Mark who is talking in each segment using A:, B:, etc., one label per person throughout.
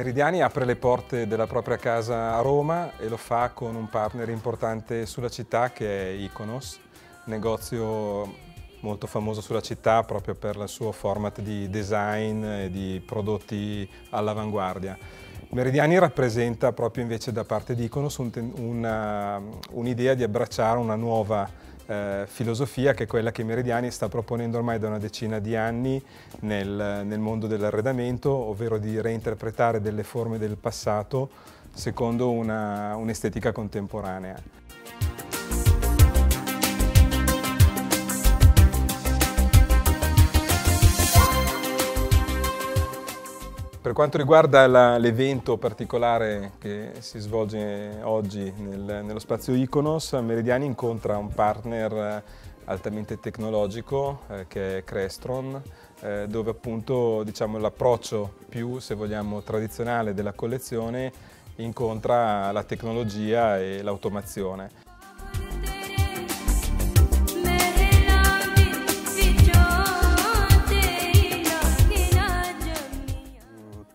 A: Meridiani apre le porte della propria casa a Roma e lo fa con un partner importante sulla città che è Iconos, negozio molto famoso sulla città proprio per il suo format di design e di prodotti all'avanguardia. Meridiani rappresenta proprio invece da parte di Iconos un'idea un di abbracciare una nuova eh, filosofia che è quella che Meridiani sta proponendo ormai da una decina di anni nel, nel mondo dell'arredamento, ovvero di reinterpretare delle forme del passato secondo un'estetica un contemporanea. Per quanto riguarda l'evento particolare che si svolge oggi nel, nello spazio Iconos, Meridiani incontra un partner eh, altamente tecnologico eh, che è Crestron, eh, dove appunto diciamo, l'approccio più, se vogliamo, tradizionale della collezione incontra la tecnologia e l'automazione.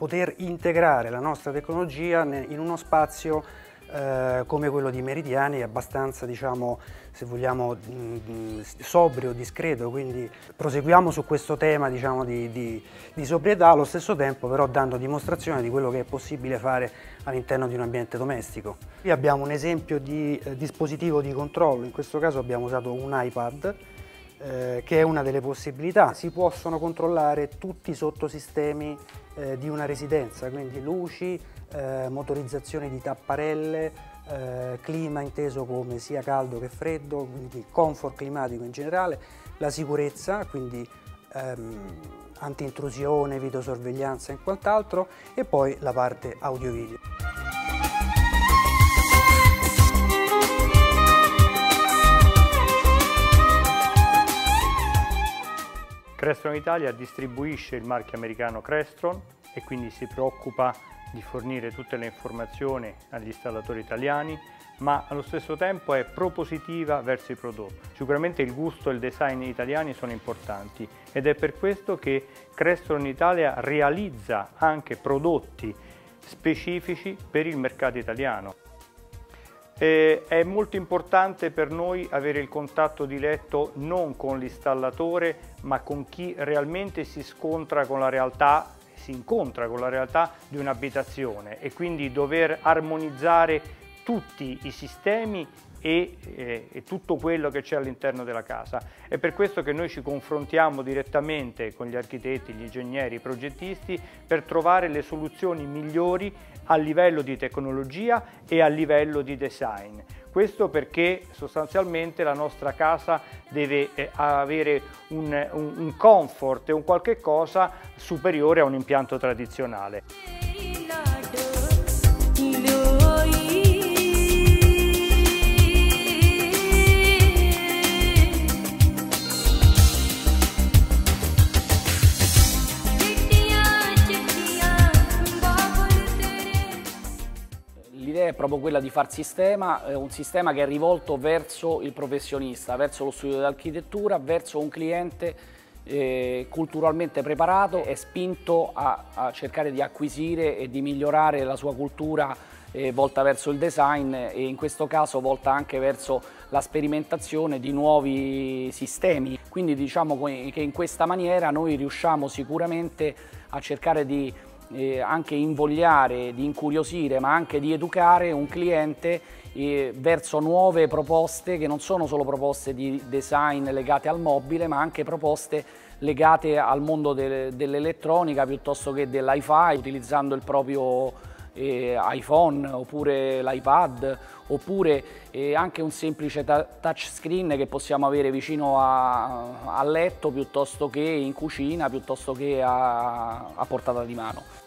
B: Poter integrare la nostra tecnologia in uno spazio eh, come quello di Meridiani abbastanza, diciamo, se vogliamo, mh, sobrio, discreto, quindi proseguiamo su questo tema diciamo, di, di, di, sobrietà, allo stesso tempo però dando dimostrazione di quello che è possibile fare all'interno di un ambiente domestico. Qui abbiamo un esempio di eh, dispositivo di controllo, in questo caso abbiamo usato un iPad, eh, che è una delle possibilità. Si possono controllare tutti i sottosistemi eh, di una residenza, quindi luci, eh, motorizzazione di tapparelle, eh, clima inteso come sia caldo che freddo, quindi comfort climatico in generale, la sicurezza, quindi ehm, anti-intrusione, videosorveglianza e quant'altro e poi la parte audio-video.
C: Crestron Italia distribuisce il marchio americano Crestron e quindi si preoccupa di fornire tutte le informazioni agli installatori italiani, ma allo stesso tempo è propositiva verso i prodotti. Sicuramente il gusto e il design italiani sono importanti ed è per questo che Crestron Italia realizza anche prodotti specifici per il mercato italiano. Eh, è molto importante per noi avere il contatto diretto non con l'installatore ma con chi realmente si scontra con la realtà si incontra con la realtà di un'abitazione. E quindi dover armonizzare tutti i sistemi e, eh, e, tutto quello che c'è all'interno della casa. È per questo che noi ci confrontiamo direttamente con gli architetti, gli ingegneri, i progettisti per trovare le soluzioni migliori a livello di tecnologia e a livello di design. Questo perché sostanzialmente la nostra casa deve eh, avere un, un comfort e un qualche cosa superiore a un impianto tradizionale.
D: È proprio quella di far sistema, un sistema che è rivolto verso il professionista, verso lo studio dell'architettura, verso un cliente eh, culturalmente preparato e spinto a, a, cercare di acquisire e di migliorare la sua cultura eh, volta verso il design e in questo caso volta anche verso la sperimentazione di nuovi sistemi. Quindi diciamo che in questa maniera noi riusciamo sicuramente a cercare di eh, anche invogliare, di incuriosire, ma anche di educare un cliente eh, verso nuove proposte che non sono solo proposte di design legate al mobile, ma anche proposte legate al mondo de dell'elettronica piuttosto che dell'hi-fi, utilizzando il proprio eh, iPhone oppure l'iPad oppure eh, anche un semplice touchscreen che possiamo avere vicino a, a, letto piuttosto che in cucina, piuttosto che a, a portata di mano.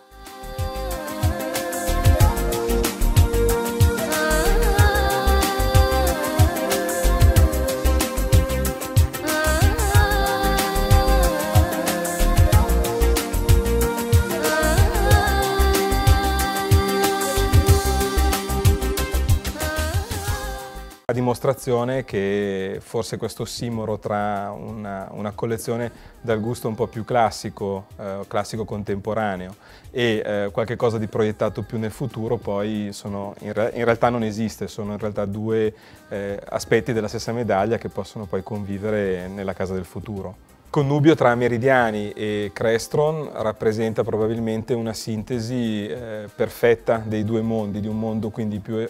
A: La dimostrazione che forse questo simoro tra una, una, collezione dal gusto un po' più classico, eh, classico contemporaneo e eh, qualche cosa di proiettato più nel futuro poi sono, in, re, in, realtà non esiste, sono in realtà due eh, aspetti della stessa medaglia che possono poi convivere nella casa del futuro. Connubio tra Meridiani e Crestron rappresenta probabilmente una sintesi eh, perfetta dei due mondi, di un mondo quindi più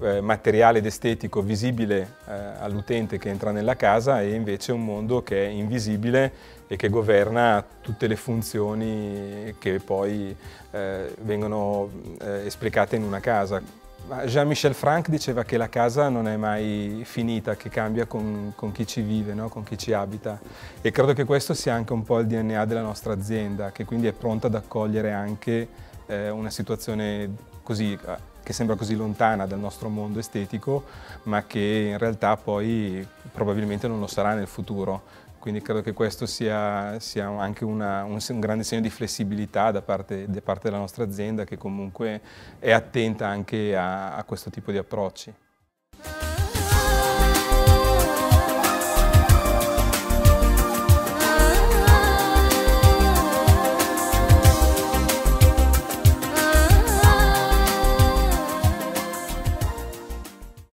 A: eh, materiale ed estetico visibile eh, all'utente che entra nella casa e invece un mondo che è invisibile e che governa tutte le funzioni che poi eh, vengono eh, esplicate in una casa. Jean-Michel Franck diceva che la casa non è mai finita, che cambia con, con chi ci vive, no? con chi ci abita e credo che questo sia anche un po' il DNA della nostra azienda, che quindi è pronta ad accogliere anche eh, una situazione così, eh, che sembra così lontana dal nostro mondo estetico, ma che in realtà poi probabilmente non lo sarà nel futuro. Quindi credo che questo sia, sia anche una, un, un, grande segno di flessibilità da parte, da parte, della nostra azienda che comunque è attenta anche a, a questo tipo di approcci.